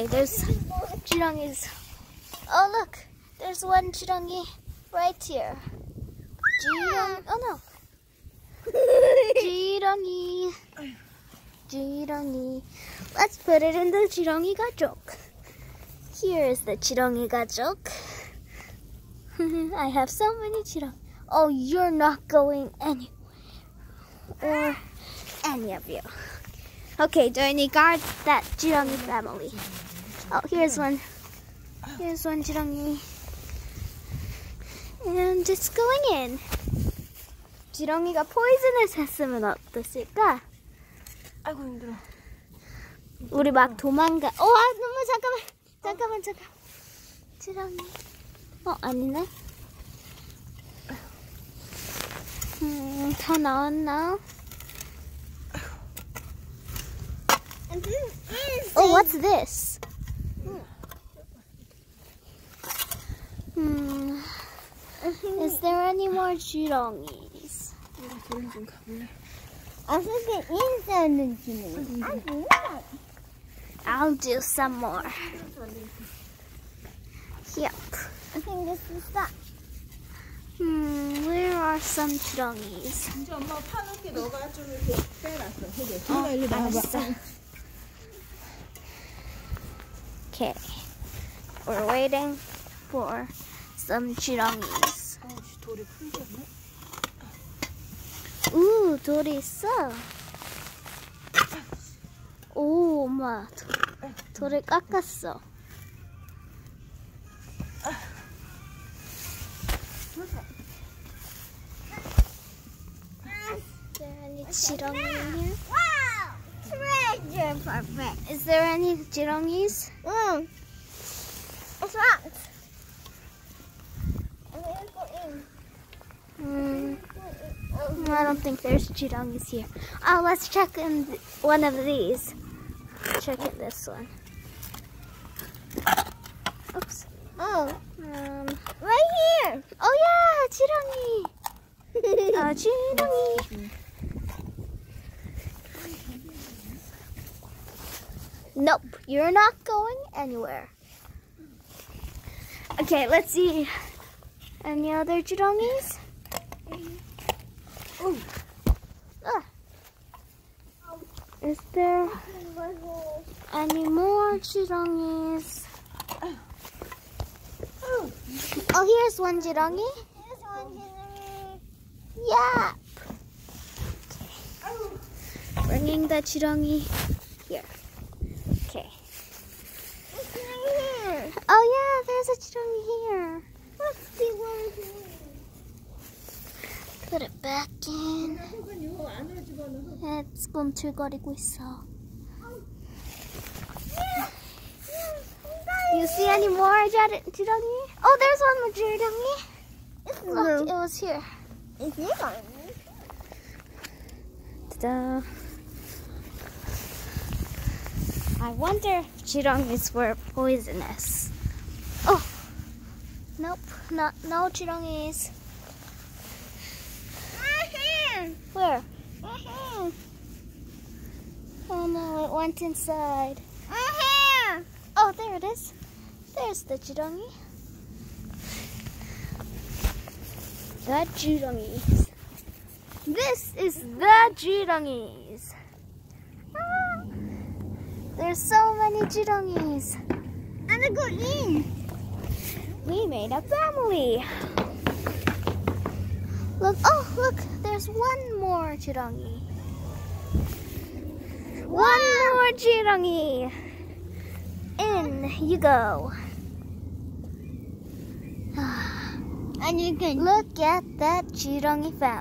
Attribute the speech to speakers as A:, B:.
A: There's jirangies. Oh look, there's one jirangi right here. Oh no. Jirangi. Jirangi. Let's put it in the jirangi gajok. Here is the jirangi gajok. I have so many jirang. Oh, you're not going anywhere. Or any of you. Okay, Doini, guard that jirangi family. Oh, here's one. Here's one jirangi. And it's going in. 지렁이가 포이즌을 했으면 어땠을까?
B: 아이고 힘들어.
A: 우리 막 도망가. 어, 아, 너무 잠깐만. 잠깐만, 잠깐. 지렁이. 어, 아니네. 음, 다 나왔나? Oh, what's this? Hmm. Is there any more jirongies?
B: 내가 저리 좀 가볼래?
C: I think it is under Jimmy. I think not.
A: I'll do some more. Yep.
C: I think this is that.
A: Hmm, where are some jirongies?
B: 이제 엄마 파놓게 너가 좀 이렇게 빼놨어. 해줘. 엄마 일로 나와봐.
A: 알았어. Okay. We're waiting for some jirongies.
B: 아우씨 돌이 풀렸네.
A: 우, 돌이 있어. 오, 엄마. 도- 돌을 깎았어.
C: Wow! Perfect.
A: Is there any jirongis?
C: Mm. It's locked. I'm gonna go in.
A: Hmm.
C: Oh,
A: I don't think there's jirongis here. Oh, let's check in one of these. Check in this one. Oops.
C: oh,
A: Um.
C: right here.
A: Oh yeah, jirongi. Uh, jirongi. Nope, you're not going anywhere. Okay, let's see. Any other jirongis?
B: Oh.
A: Ah. Is there any more jirongis?
B: Oh.
A: Oh, here's one jirongi.
C: This one.
B: 아유.
A: Bringing the jirongi here. Okay.
C: It's right here.
A: Oh it's down here. Let's see
C: where it is.
A: Put it back in. It's going to go 있어. You see any more, Jirangi? Oh, there's one more Jirangi. Look, it was here.
C: It's here.
A: Ta-da. I wonder if Jurong were poisonous. Nope, not no jirongis.
C: Right here.
A: Where?
C: Right here.
A: Oh no, it went inside.
C: Right here.
A: Oh, there it is. There's the jirongi. The jirongis. This is the jirongis. Ah, There's so many jirongis.
C: I'm gonna go in.
A: We made a family. Look, oh, look, there's one more jirangi. One more jirangi. In you go.
C: And you can
A: Look at that jirangi family.